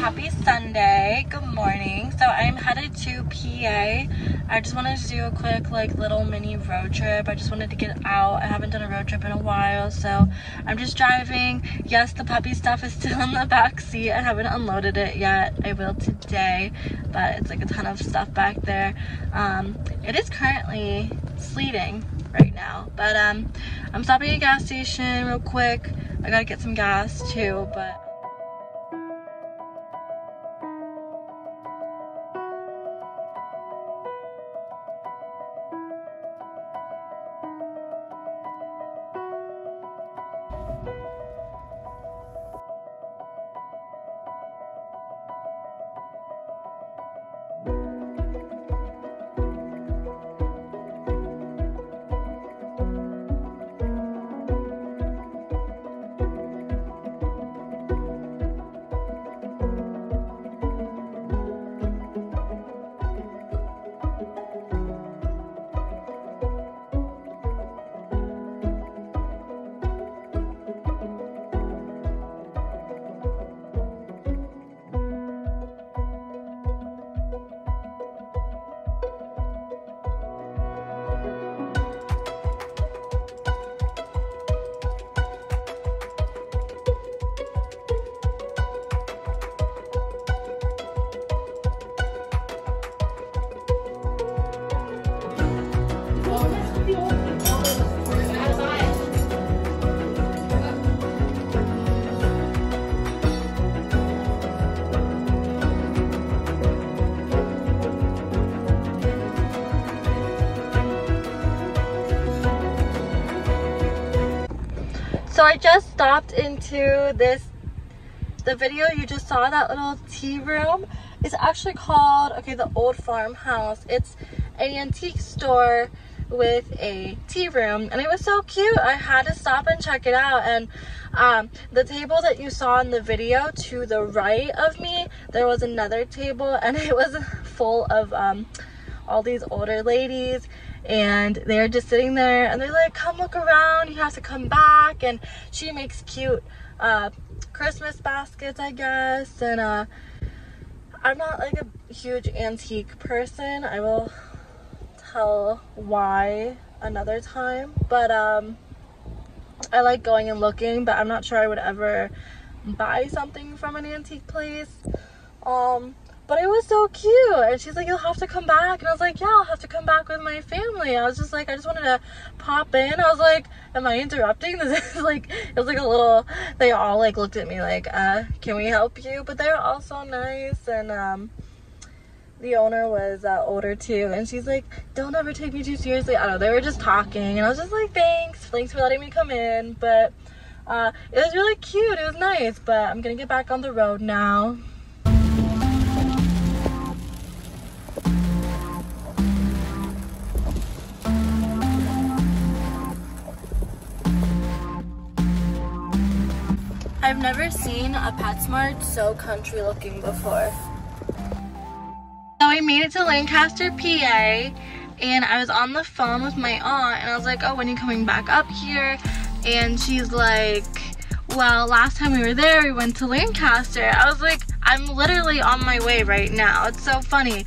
happy Sunday. Good morning. So I'm headed to PA. I just wanted to do a quick like little mini road trip. I just wanted to get out. I haven't done a road trip in a while, so I'm just driving. Yes, the puppy stuff is still in the back seat. I haven't unloaded it yet. I will today, but it's like a ton of stuff back there. Um, it is currently sleeting right now, but um, I'm stopping at a gas station real quick. I gotta get some gas too, but. I just stopped into this, the video you just saw, that little tea room. It's actually called, okay, the Old Farmhouse. It's an antique store with a tea room and it was so cute. I had to stop and check it out and um, the table that you saw in the video to the right of me, there was another table and it was full of um, all these older ladies and they're just sitting there and they're like come look around you have to come back. And she makes cute uh, christmas baskets i guess. And uh, i'm not like a huge antique person. I will tell why another time. But um i like going and looking but i'm not sure i would ever buy something from an antique place. Um but it was so cute. And she's like you'll have to come back. And i was like yeah i'll have to come back with my family. I was just like i just wanted to pop in. I was like am i interrupting? This is like it was like a little they all like looked at me like uh can we help you? But they're all so nice. And um the owner was uh, older too. And she's like don't ever take me too seriously. I don't know they were just talking. And i was just like thanks. Thanks for letting me come in. But uh, it was really cute. It was nice. But i'm gonna get back on the road now I've never seen a PetSmart so country looking before. So we made it to Lancaster, PA, and I was on the phone with my aunt, and I was like, oh, when are you coming back up here? And she's like, well, last time we were there, we went to Lancaster. I was like, I'm literally on my way right now. It's so funny.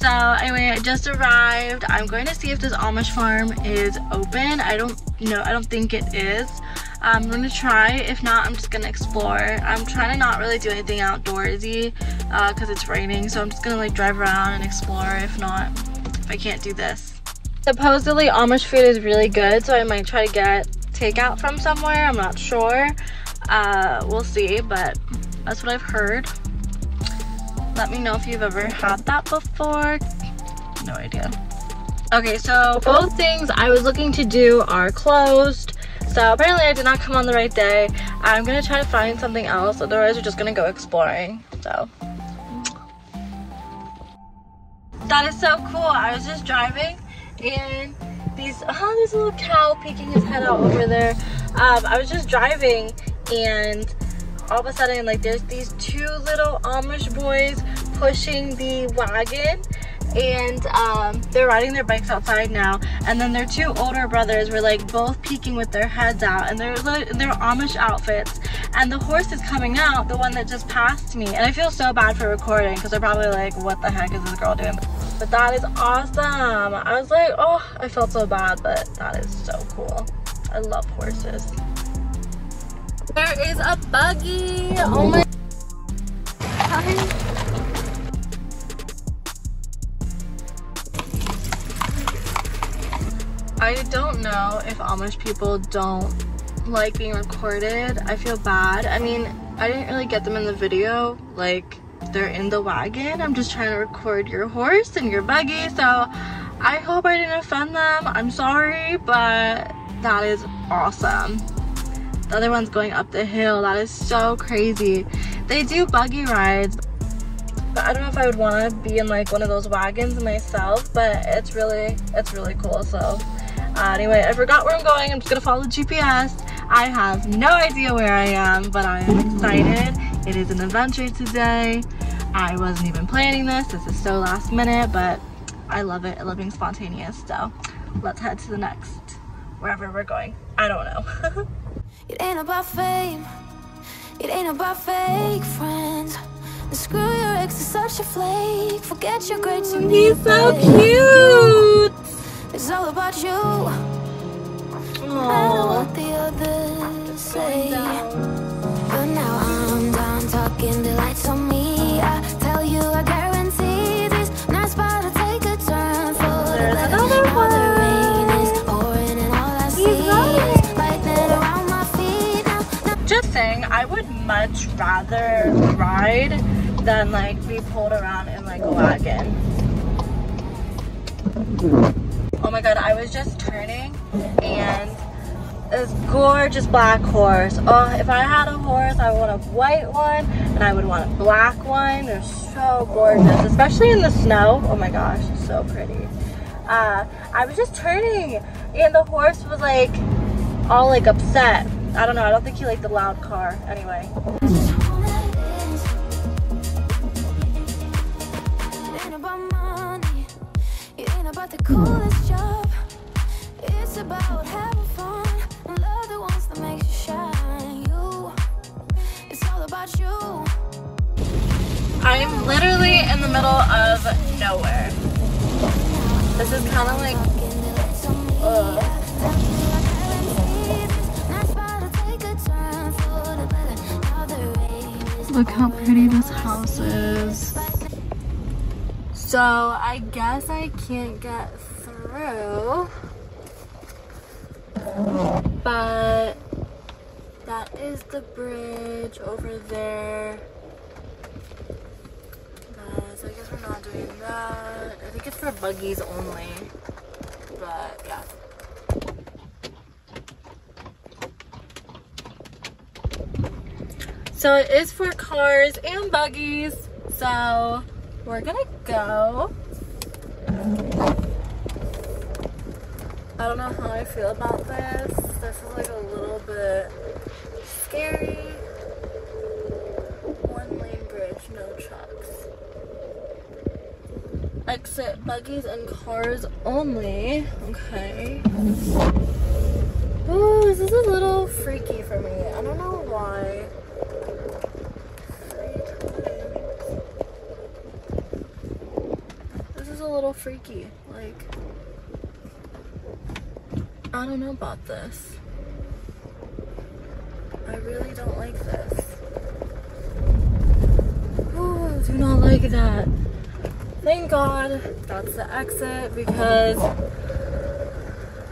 So anyway, I just arrived. I'm going to see if this Amish farm is open. I don't know, I don't think it is. I'm gonna try. If not, I'm just gonna explore. I'm trying to not really do anything outdoorsy because uh, it's raining. So I'm just gonna like drive around and explore. If not, if I can't do this. Supposedly Amish food is really good. So I might try to get takeout from somewhere. I'm not sure. Uh, we'll see, but that's what I've heard. Let me know if you've ever had that before. No idea. Okay, so both things I was looking to do are closed. So apparently I did not come on the right day. I'm gonna try to find something else, otherwise we're just gonna go exploring. So that is so cool. I was just driving and these oh there's a little cow peeking his head out over there. Um, I was just driving and all of a sudden like there's these two little Amish boys pushing the wagon and um, they're riding their bikes outside now. And then their two older brothers were like both peeking with their heads out and they're their Amish outfits. And the horse is coming out the one that just passed me. And I feel so bad for recording because they're probably like what the heck is this girl doing? But that is awesome. I was like oh I felt so bad but that is so cool. I love horses. There is a buggy. Oh my. Hi. I don't know if Amish people don't like being recorded. I feel bad. I mean, I didn't really get them in the video. Like, they're in the wagon. I'm just trying to record your horse and your buggy. So I hope I didn't offend them. I'm sorry, but that is awesome. The other one's going up the hill. That is so crazy. They do buggy rides. But I don't know if I would want to be in like one of those wagons myself, but it's really, it's really cool. So uh, anyway, I forgot where I'm going. I'm just gonna follow GPS. I have no idea where I am, but I am excited. It is an adventure today. I wasn't even planning this. This is so last minute, but I love it. I love being spontaneous. So let's head to the next, wherever we're going. I don't know. it ain't about fame. It ain't about fake friends. And screw your ex is such a flake. Forget your great to. He's so cute. It's all about you. Aww. No matter what the others say. But now I'm done talking the lights on me. I tell you, I guarantee this night's about to take a turn for the better. Now the rain is pouring and all I see is lightning around my feet. Now, now Just saying, I would much rather ride than like be pulled around in like a wagon oh my god i was just turning and this gorgeous black horse. Oh if i had a horse i would want a white one and i would want a black one. They're so gorgeous especially in the snow. Oh my gosh so pretty. Uh, i was just turning and the horse was like all like upset. I don't know i don't think he liked the loud car. Anyway coolest job. It's about having fun and love the ones that makes you shine. You, it's all about you. I'm literally in the middle of nowhere. This is kind of like, Look how pretty this house is. So I guess I can't get through. But that is the bridge over there. Guys, I guess we're not doing that. I think it's for buggies only. But yeah. So it is for cars and buggies. So we're gonna go. I don't know how I feel about this. This is like a little bit scary. One lane bridge, no trucks. Exit buggies and cars only. Okay. Ooh, this is a little freaky for me. I don't know why. Little freaky. Like, I don't know about this. I really don't like this. Oh, do not like that. Thank God that's the exit because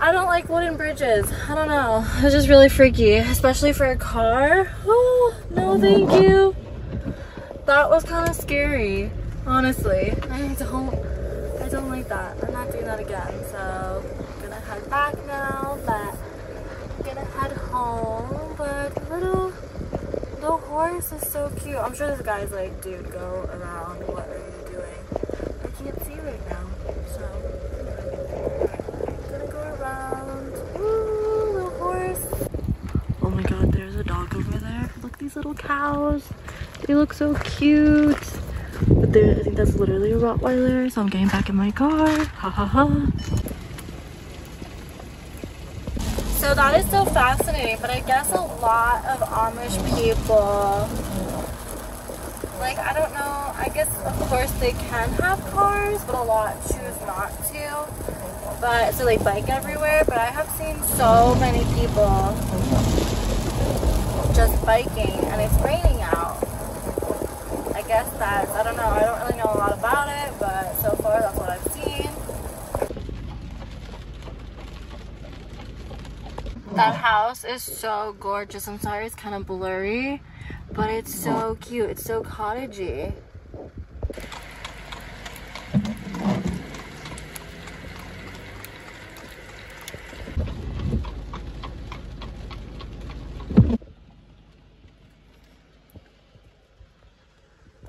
I don't like wooden bridges. I don't know. It's just really freaky, especially for a car. Oh, no thank you. That was kind of scary, honestly. I don't don't like that. I'm not doing that again. So I'm gonna head back now, but I'm gonna head home. But little little horse is so cute. I'm sure this guy's like, dude, go around. What are you doing? I can't see right now. So I'm gonna go around. Ooh, little horse. Oh my god, there's a dog over there. Look these little cows. They look so cute. But there, I think that's literally a Rottweiler. So I'm getting back in my car. Ha ha ha. So that is so fascinating, but I guess a lot of Amish people, like, I don't know, I guess of course they can have cars, but a lot choose not to. But, so they bike everywhere, but I have seen so many people just biking and it's raining guess that's, I don't know, I don't really know a lot about it, but so far that's what I've seen. That house is so gorgeous. I'm sorry it's kind of blurry, but it's so cute. It's so cottagey.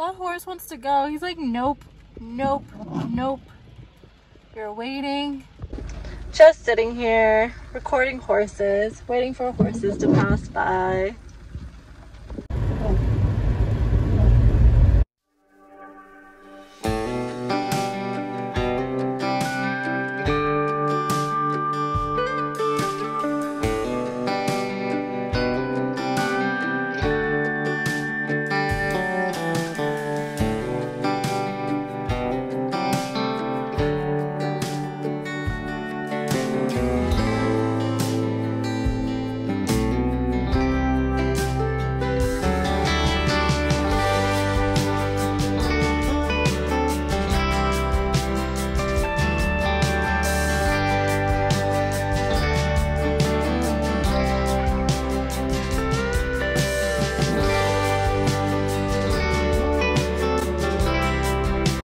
That horse wants to go. He's like, nope, nope, nope. You're waiting. Just sitting here, recording horses, waiting for horses to pass by.